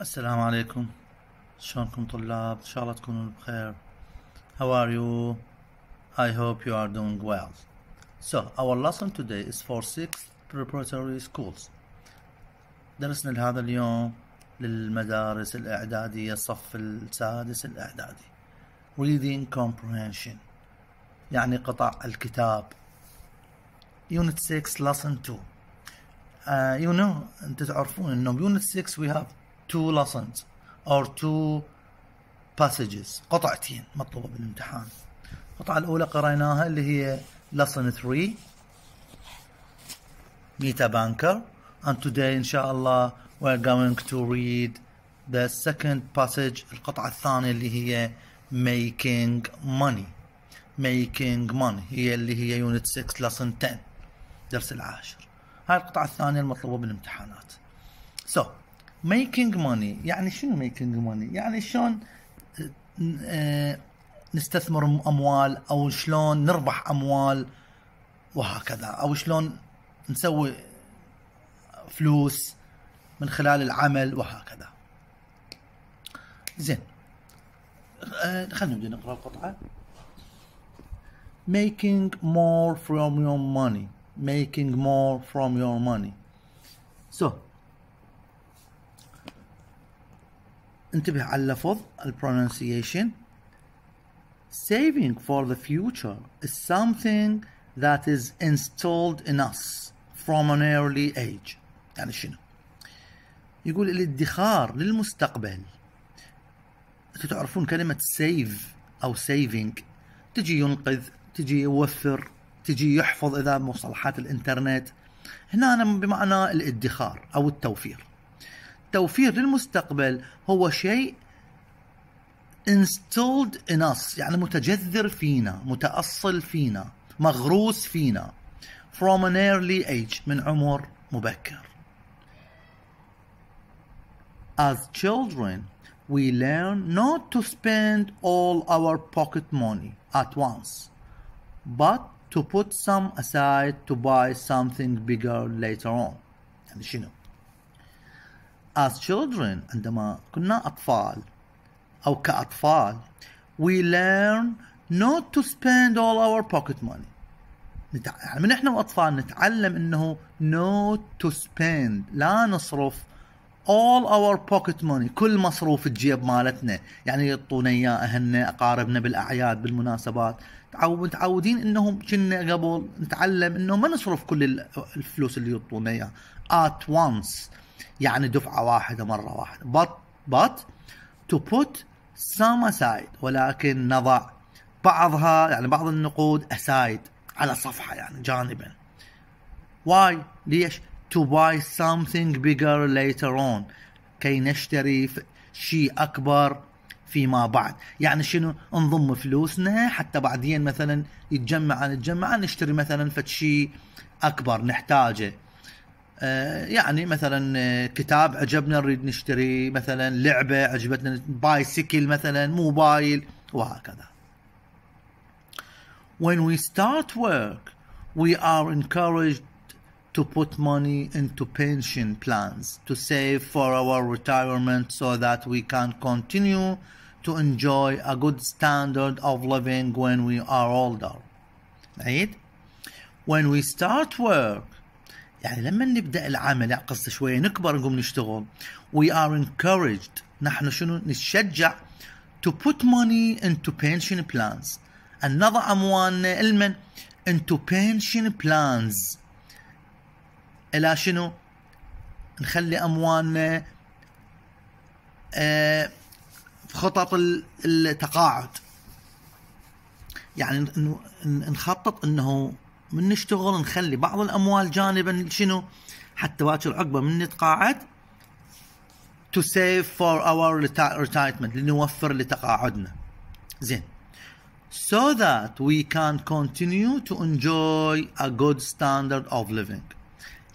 السلام عليكم شلونكم طلاب ان شاء الله تكونوا بخير how are you I hope you are doing well so our lesson today is for six preparatory schools درسنا لهذا اليوم للمدارس الإعدادية الصف السادس الإعدادي reading comprehension يعني قطع الكتاب unit 6 lesson 2 uh, you know انت تعرفون انه unit 6 we have two lessons or two passages. قطعتين مطلوبة بالامتحان. القطعة الأولى قرأناها اللي هي lesson 3 ميتا بانكر and today إن شاء الله we're going to read the second passage. القطعة الثانية اللي هي making money. Making money. هي اللي هي unit 6 lesson 10 درس العاشر. هاي القطعة الثانية المطلوبة بالامتحانات. So making money. يعني شنو making money يعني شلون آه، نستثمر أموال أو شلون نربح أموال وهكذا أو شلون نسوي فلوس من خلال العمل وهكذا. زين آه، خلينا نبدأ نقرأ القطعة. Making more from your money. Making more from your money. So انتبه على اللفظ pronunciation saving for the future is something that is installed in us from an early age. يعني شنو؟ يقول الادخار للمستقبل. أنتم تعرفون كلمة save أو saving. تجي ينقذ تجي يوفر تجي يحفظ إذا مصطلحات الإنترنت. هنا بمعنى الادخار أو التوفير. التوفير للمستقبل هو شيء installed in us يعني متجذر فينا متأصل فينا مغروس فينا from an early age من عمر مبكر As children we learn not to spend all our pocket money at once but to put some aside to buy something bigger later on يعني شنو as children عندما كنا أطفال أو كأطفال we learn not to spend all our pocket money. يعني من إحنا وأطفال نتعلم إنه not to spend لا نصرف all our pocket money كل مصروف الجيب مالتنا. يعني يعطونا إياه أهلنا أقاربنا بالأعياد بالمناسبات. متعودين إنهم كنا قبل نتعلم إنه ما نصرف كل الفلوس اللي يعطونا اياه at once. يعني دفعة واحدة مرة واحدة. But but to put some aside ولكن نضع بعضها يعني بعض النقود aside على صفحة يعني جانبا. Why ليش؟ To buy something bigger later on. كي نشتري شيء أكبر فيما بعد. يعني شنو؟ نضم فلوسنا حتى بعدين مثلا يتجمع نتجمع نشتري مثلا فد شيء أكبر نحتاجه. يعني مثلا آه، كتاب عجبنا نريد نشتري مثلا لعبة عجبتنا بايسكل مثلا موبايل وهكذا when we start work we are encouraged to put money into pension plans to save for our retirement so that we can continue to enjoy a good standard of living when we are older right when we start work يعني لما نبدأ العمل قصة شوية نكبر نقوم نشتغل. We are encouraged. نحن شنو؟ نتشجع to put money into pension plans. أن نضع أموالنا المن into pension plans. إلى شنو؟ نخلي أموالنا آه في خطط التقاعد. يعني نخطط إنه من نشتغل نخلي بعض الاموال جانبا شنو حتى باكر عقبه من نتقاعد to save for our retirement لنوفر لتقاعدنا زين so that we can continue to enjoy a good standard of living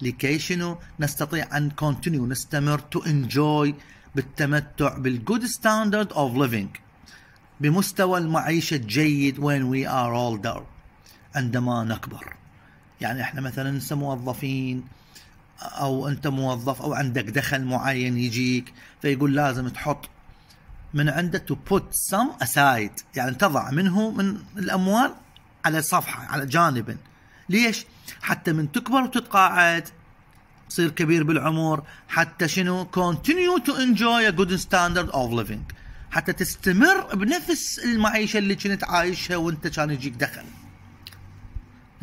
لكي شنو نستطيع أن continue نستمر to enjoy بالتمتع بالgood standard of living بمستوى المعيشة الجيد when we are older عندما نكبر. يعني إحنا مثلا موظفين أو أنت موظف أو عندك دخل معين يجيك فيقول لازم تحط من عنده to put some aside. يعني تضع منه من الأموال على صفحة على جانب. ليش؟ حتى من تكبر وتتقاعد تصير كبير بالعمر حتى شنو؟ continue to enjoy a good standard of living. حتى تستمر بنفس المعيشة اللي كنت عايشها وأنت كان يجيك دخل.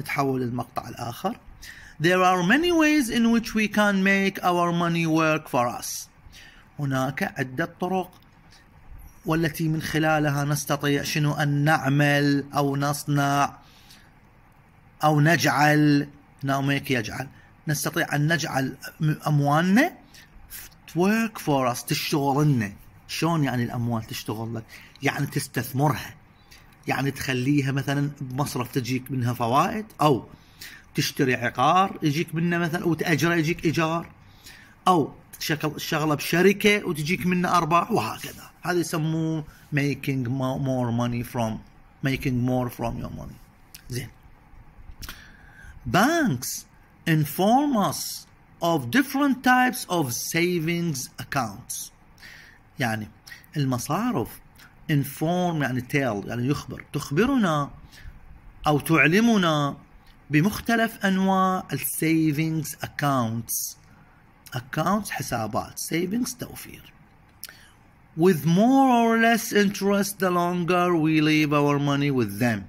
نتحول للمقطع الآخر. There are many ways in which we can make our money work for us. هناك عدة طرق والتي من خلالها نستطيع شنو أن نعمل أو نصنع أو نجعل. ناوميك يجعل. نستطيع أن نجعل أموالنا work for us تشتغل لنا شلون يعني الأموال تشتغل لك يعني تستثمرها. يعني تخليها مثلا بمصرف تجيك منها فوائد أو تشتري عقار يجيك منه مثلا وتأجره يجيك إيجار أو شغلة بشركة وتجيك منه أرباح وهكذا. هذا يسموه making more money from making more from your money. زين. Banks inform us of different types of savings accounts. يعني المصارف inform يعني tell يعني يخبر تخبرنا أو تعلمنا بمختلف أنواع السيفينجز accounts accounts حسابات savings توفير with more or less interest the longer we leave our money with them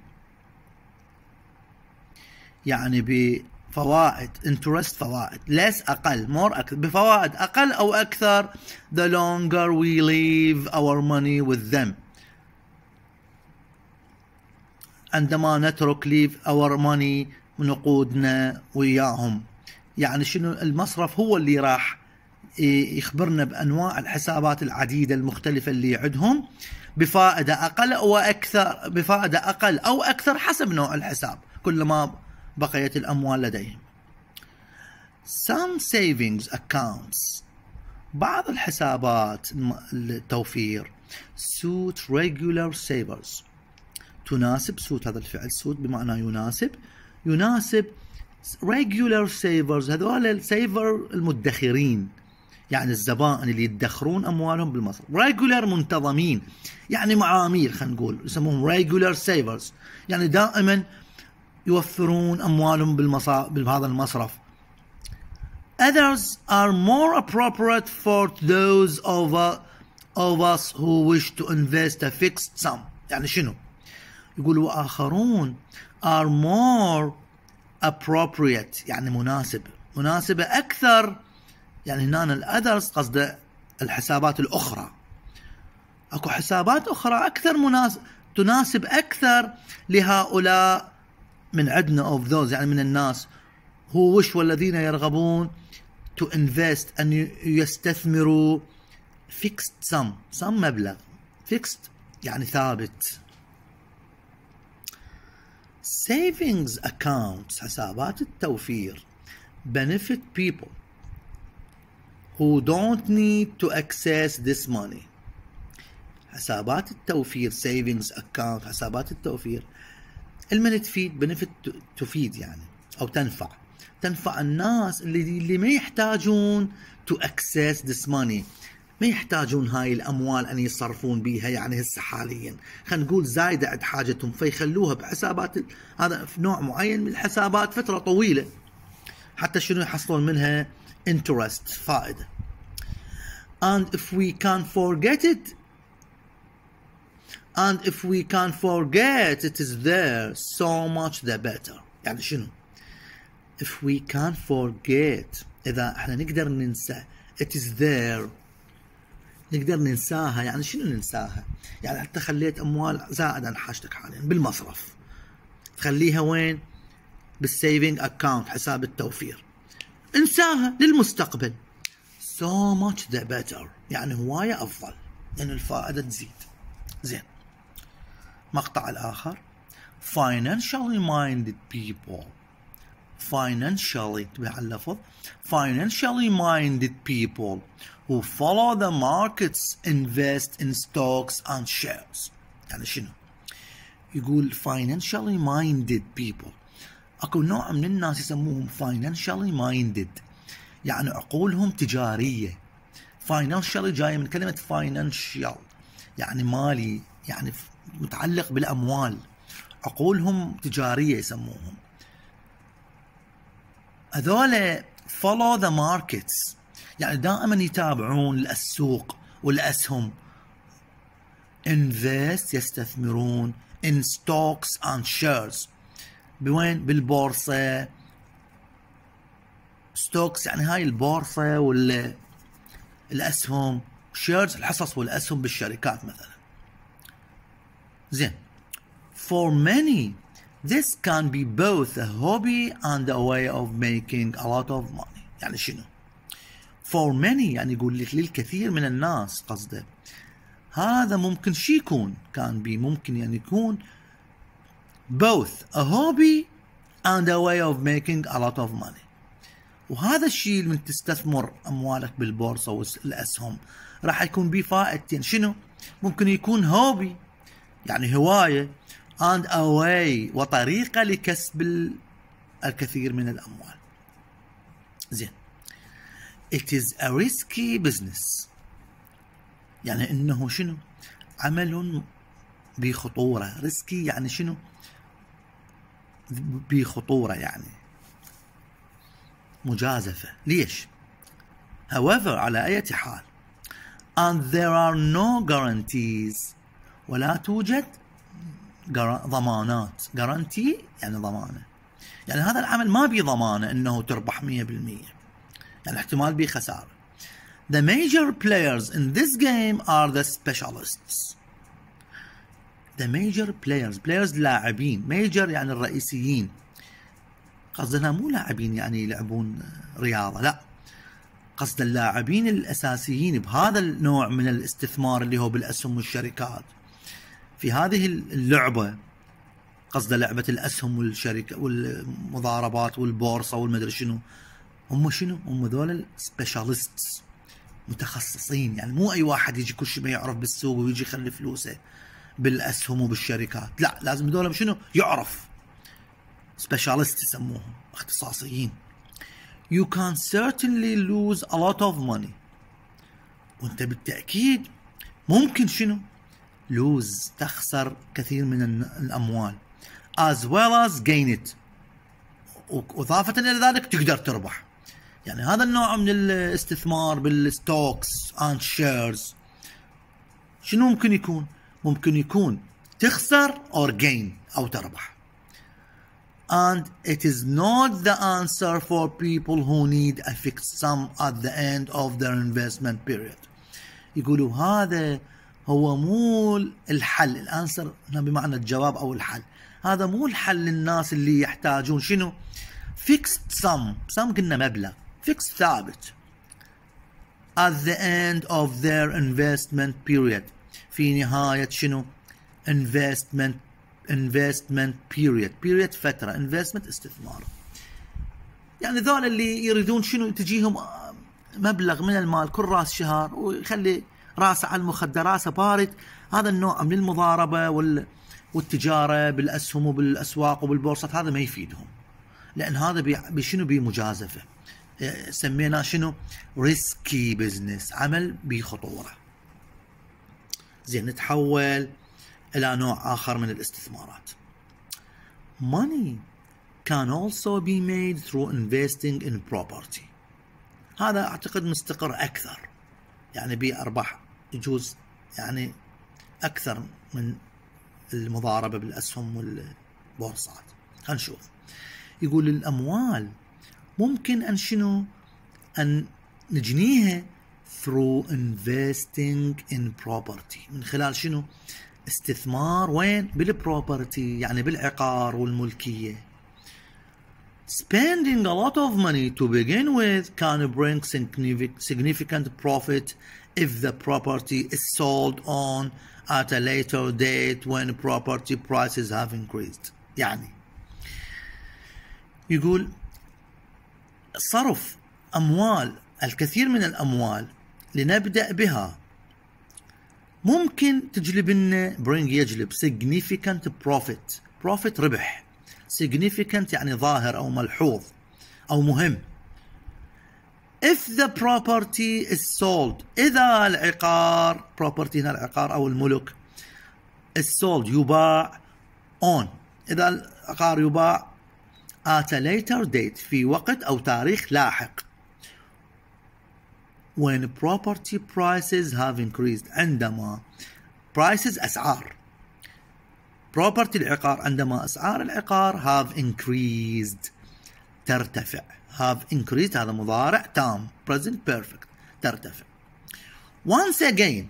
يعني بفوائد interest فوائد less أقل more أكثر بفوائد أقل أو أكثر the longer we leave our money with them عندما نترك leave our money نقودنا وياهم. يعني شنو المصرف هو اللي راح يخبرنا بأنواع الحسابات العديدة المختلفة اللي عندهم بفائدة أقل أو أكثر بفائدة أقل أو أكثر حسب نوع الحساب كلما بقيت الأموال لديهم. Some savings accounts. بعض الحسابات التوفير. Suit regular savers. تناسب suit هذا الفعل suit بمعنى يناسب. يناسب regular savers هذول السيفر المدخرين. يعني الزبائن اللي يدخرون أموالهم بالمصرف. regular منتظمين. يعني معاميل خلينا نقول يسموهم regular savers. يعني دائما يوفرون أموالهم بالمصا... بهذا المصرف. Others are more appropriate for those of, of us who wish to invest a fixed sum. يعني شنو؟ يقول وآخرون are more appropriate يعني مناسب. مناسبة أكثر يعني هنا الأذرز قصده الحسابات الأخرى. أكو حسابات أخرى أكثر مناسب تناسب أكثر لهؤلاء من عندنا of those يعني من الناس. هو وش والذين يرغبون to invest أن يستثمروا fixed sum sum مبلغ fixed يعني ثابت. Savings accounts حسابات التوفير benefit people who don't need to access this money حسابات التوفير savings account حسابات التوفير المن تفيد benefit تفيد يعني أو تنفع تنفع الناس اللي اللي ما يحتاجون to access this money ما يحتاجون هاي الأموال أن يصرفون بها يعني هسه حاليا. خلينا نقول زايدة عند حاجتهم فيخلوها بحسابات هذا في نوع معين من الحسابات فترة طويلة. حتى شنو يحصلون منها؟ Interest فائدة. And if we can forget it and if we can forget it is there so much the better. يعني شنو؟ If we can forget إذا إحنا نقدر ننسى it is there نقدر ننساها يعني شنو ننساها؟ يعني حتى خليت أموال زائد عن حاجتك حاليا بالمصرف. تخليها وين؟ بال saving account حساب التوفير. انساها للمستقبل. So much the better. يعني هواية أفضل لأن الفائدة تزيد. زين. مقطع الآخر. Financially minded people. Financially على اللفظ financially minded people who follow the markets invest in stocks and shares يعني شنو يقول financially minded people اكو نوع من الناس يسموهم financially minded يعني عقولهم تجارية financial جاية من كلمة financial يعني مالي يعني متعلق بالأموال عقولهم تجارية يسموهم هذول follow the markets. يعني دائما يتابعون السوق والأسهم. Invest يستثمرون in stocks and shares. بوين؟ بالبورصة. stocks يعني هاي البورصة وال الأسهم. shares الحصص والأسهم بالشركات مثلا. زين. For many this can be both a hobby and a way of making a lot of money. يعني شنو؟ For many يعني يقول لك للكثير من الناس قصده. هذا ممكن شي يكون كان بي ممكن يعني يكون both a hobby and a way of making a lot of money. وهذا الشيء من تستثمر أموالك بالبورصة والأسهم. راح يكون به فائدتين شنو؟ ممكن يكون هوبي يعني هواية. And a way وطريقة لكسب الكثير من الأموال. زين. It is a risky business. يعني إنه شنو؟ عمل بخطورة، ريسكي يعني شنو؟ بخطورة يعني مجازفة ليش however على أي حال and there are no guarantees ولا توجد ضمانات. Guarantee يعني ضمانة. يعني هذا العمل ما بي ضمانة إنه تربح 100% يعني احتمال بي خسارة. The major players in this game are the specialists. The major players. Players لاعبين. Major يعني الرئيسيين. قصدنا مو لاعبين يعني يلعبون رياضة. لا. قصد اللاعبين الأساسيين بهذا النوع من الاستثمار اللي هو بالأسهم والشركات. في هذه اللعبة قصد لعبة الأسهم والشركة والمضاربات والبورصة والمدري شنو هم شنو؟ هم ذول specialist متخصصين. يعني مو أي واحد يجي كل شيء ما يعرف بالسوق ويجي يخلي فلوسه بالأسهم وبالشركات. لا لازم ذول شنو؟ يعرف. specialist يسموهم اختصاصيين. You can certainly lose a lot of money. وأنت بالتأكيد ممكن شنو؟ Lose تخسر كثير من الأموال as well as gain it وإضافة إلى ذلك تقدر تربح يعني هذا النوع من الاستثمار بالستوكس and shares شنو ممكن يكون ممكن يكون تخسر or gain أو تربح and it is not the answer for people who need a fixed sum at the end of their investment period يقولوا هذا هو مو الحل. الآنسر هنا بمعنى الجواب أو الحل. هذا مو الحل للناس اللي يحتاجون. شنو؟ fixed sum sum قلنا مبلغ. fixed ثابت. at the end of their investment period. في نهاية شنو؟ investment investment period. period فترة. investment استثمار. يعني ذول اللي يريدون شنو؟ تجيهم مبلغ من المال كل راس شهر ويخلي راسه على المخدة راسه بارد. هذا النوع من المضاربة وال والتجارة بالأسهم وبالأسواق وبالبورصات هذا ما يفيدهم. لأن هذا بشنو بمجازفة سميناه شنو؟ risky business عمل بخطورة زين نتحول إلى نوع آخر من الاستثمارات. Money can also be made through investing in property. هذا أعتقد مستقر أكثر. يعني بأرباح يجوز يعني أكثر من المضاربة بالأسهم والبورصات. خلينا نشوف. يقول الأموال ممكن أن شنو؟ أن نجنيها through investing in property. من خلال شنو؟ استثمار. وين؟ بالبروبرتي يعني بالعقار والملكية. Spending a lot of money to begin with can bring significant profit if the property is sold on at a later date when property prices have increased. يعني يقول صرف أموال الكثير من الأموال لنبدأ بها ممكن تجلب لنا برينج يجلب significant profit profit ربح Significant يعني ظاهر أو ملحوظ أو مهم if the property is sold إذا العقار property هنا العقار أو الملك is sold يباع on إذا العقار يباع at a later date في وقت أو تاريخ لاحق when property prices have increased عندما prices أسعار property العقار عندما أسعار العقار have increased ترتفع have increased هذا مضارع تام present perfect ترتفع once again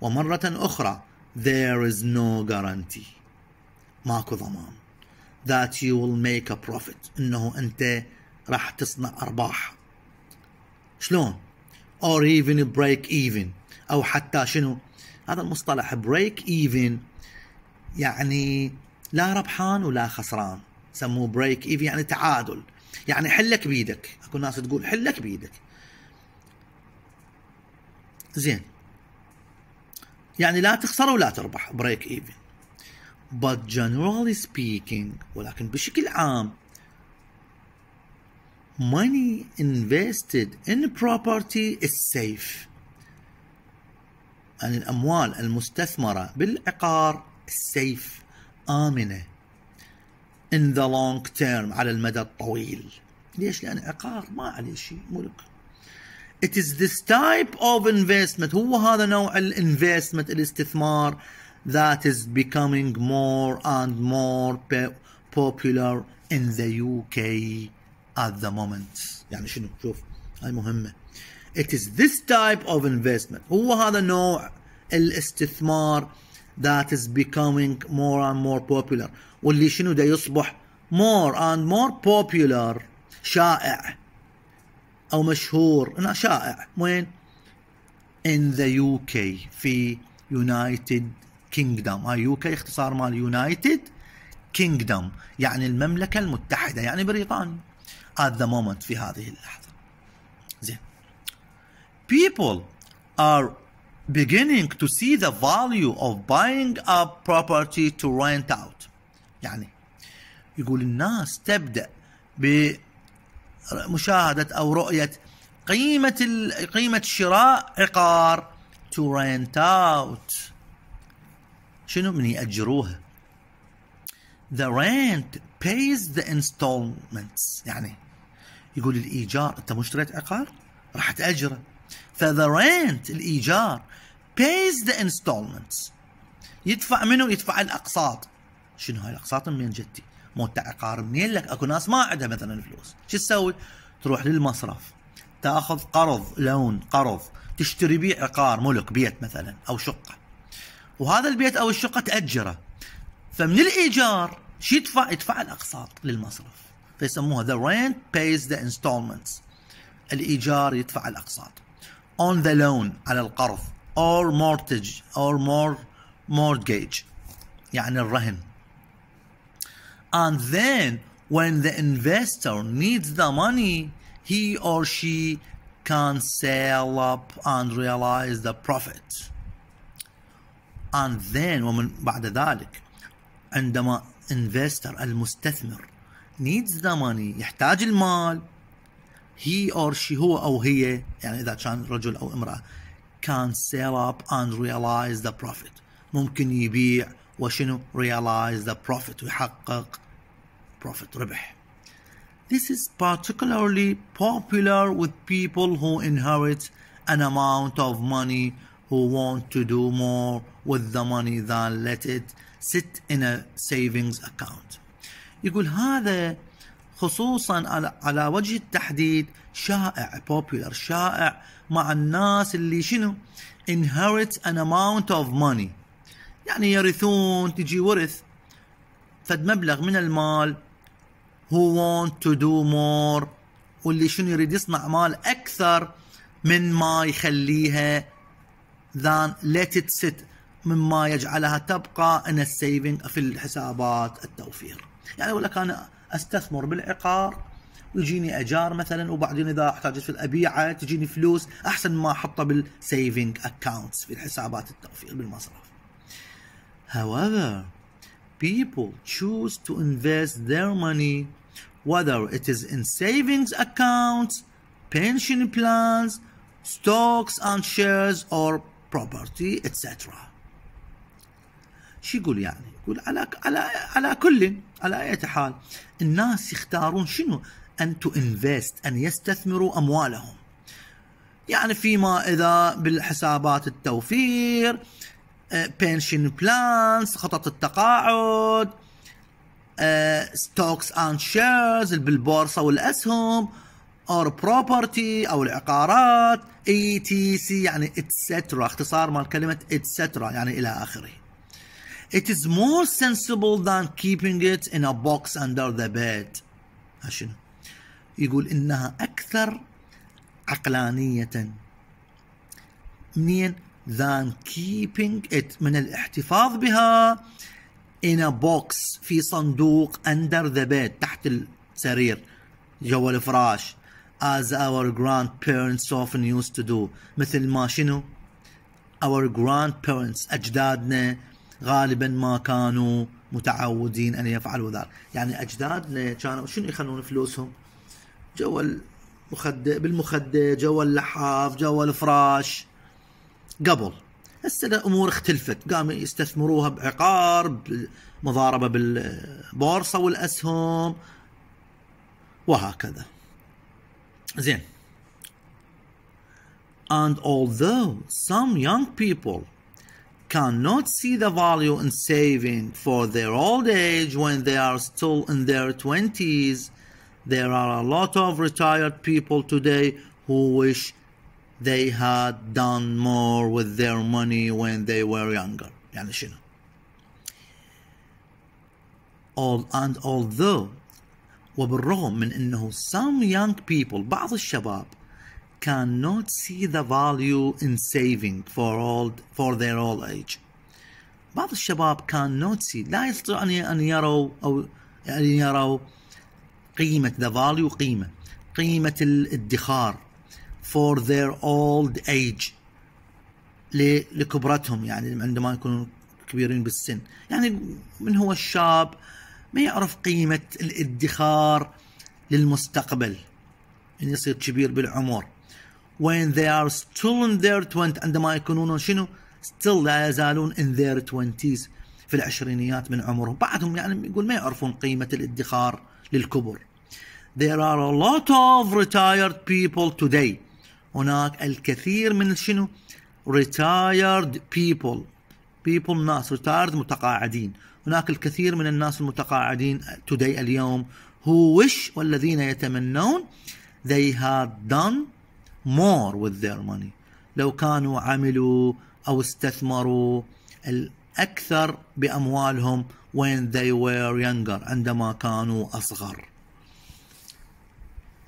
ومرة أخرى there is no guarantee ماكو ضمان that you will make a profit انه انت راح تصنع ارباح شلون or even break even أو حتى شنو هذا المصطلح break even يعني لا ربحان ولا خسران. سموه break even يعني تعادل. يعني حلك بيدك. أكو ناس تقول حلك بيدك. زين. يعني لا تخسر ولا تربح. break even but generally speaking ولكن بشكل عام money invested in property is safe. يعني الأموال المستثمرة بالعقار safe آمنة in the long term على المدى الطويل ليش؟ لأن عقار ما عليه شيء ملك It is this type of investment هو هذا نوع الانفستمنت الاستثمار that is becoming more and more popular in the UK at the moment يعني شنو شوف هاي مهمة It is this type of investment هو هذا نوع الاستثمار that is becoming more and more popular واللي شنو دا يصبح more and more popular شائع أو مشهور شائع وين in the UK في United Kingdom هاي UK اختصار مال United Kingdom يعني المملكة المتحدة يعني بريطانيا at the moment في هذه اللحظة زين people are beginning to see the value of buying a property to rent out. يعني يقول الناس تبدأ بمشاهدة أو رؤية قيمة قيمة شراء عقار to rent out. شنو من يأجروها the rent pays the installments. يعني يقول الإيجار أنت مشتريت عقار؟ راح تأجره. فذا rent الإيجار pays the installments. يدفع منه يدفع الأقساط. شنو هاي الأقساط؟ من جدي موت عقار. منين لك؟ أكو ناس ما عندها مثلا فلوس. شو تسوي؟ تروح للمصرف. تأخذ قرض لون قرض. تشتري بيه عقار ملك بيت مثلا أو شقة. وهذا البيت أو الشقة تأجره. فمن الإيجار شو يدفع؟ يدفع الأقساط للمصرف. فيسموها the rent pays the installments. الإيجار يدفع الأقساط. on the loan على القرض or mortgage or more mortgage يعني الرهن and then when the investor needs the money he or she can sell up and realize the profit and then ومن بعد ذلك عندما investor المستثمر needs the money يحتاج المال he or she هو أو هي يعني إذا كان رجل أو امرأة can sell up and realize the profit ممكن يبيع وشنو realize the profit ويحقق profit ربح This is particularly popular with people who inherit an amount of money who want to do more with the money than let it sit in a savings account. يقول هذا خصوصا على وجه التحديد شائع popular شائع مع الناس اللي شنو؟ inherit an amount of money. يعني يرثون تجي ورث. فد مبلغ من المال who want to do more واللي شنو يريد يصنع مال أكثر من ما يخليها than let it sit مما يجعلها تبقى in a saving في الحسابات التوفير. يعني ولا كان أستثمر بالعقار ويجيني أجار مثلا وبعدين إذا احتاجت في الابيعه تجيني فلوس. أحسن ما احطها بال savings accounts في الحسابات التوفير بالمصرف. However, people choose to invest their money whether it is in savings accounts pension plans stocks and shares or property etc شو يقول يعني؟ يقول على على على كل على أي حال. الناس يختارون شنو؟ أن to invest أن يستثمروا أموالهم. يعني فيما إذا بالحسابات التوفير pension plans خطط التقاعد stocks and shares بالبورصه والأسهم or property أو العقارات etc يعني et cetera اختصار مال كلمة et cetera يعني إلى آخره. It is more sensible than keeping it in a box under the bed. شنو؟ يقول انها أكثر عقلانية منين than keeping it من الاحتفاظ بها in a box في صندوق under the bed تحت السرير جوا الفراش as our grandparents often used to do مثل ما شنو our grandparents أجدادنا غالبا ما كانوا متعودين أن يفعلوا ذلك. يعني أجدادنا كانوا شنو يخلون فلوسهم؟ جوا المخدة بالمخدة جوا اللحاف جوا الفراش. قبل هسه الأمور اختلفت. قاموا يستثمروها بعقار مضاربه بالبورصة والأسهم. وهكذا. زين. And although some young people cannot see the value in saving for their old age when they are still in their 20s there are a lot of retired people today who wish they had done more with their money when they were younger يعني شنو All, and although وبالرغم من انه some young people بعض الشباب cannot see the value in saving for old for their old age. بعض الشباب cannot see لا يستطيع أن يروا أو ان يروا قيمة the value قيمة قيمة الادخار for their old age لكبرتهم يعني عندما يكونوا كبيرين بالسن. يعني من هو الشاب ما يعرف قيمة الادخار للمستقبل يعني يصير كبير بالعمر. When they are still in their 20 عندما يكونون شنو؟ still لا يزالون in their 20s في العشرينيات من عمرهم. بعدهم يعني يقول ما يعرفون قيمة الادخار للكبر. There are a lot of retired people today. هناك الكثير من شنو؟ retired people. People ناس retired متقاعدين. هناك الكثير من الناس المتقاعدين today اليوم. Who wish والذين يتمنون they had done more with their money لو كانوا عملوا أو استثمروا الأكثر بأموالهم when they were younger عندما كانوا أصغر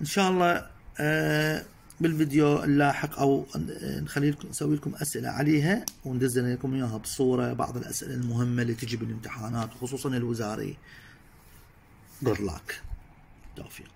إن شاء الله آه بالفيديو اللاحق أو نخلي لكم نسوي لكم أسئلة عليها وندزل لكم إياها بصورة بعض الأسئلة المهمة اللي تجي بالامتحانات خصوصا الوزاري. Good luck. توفيق.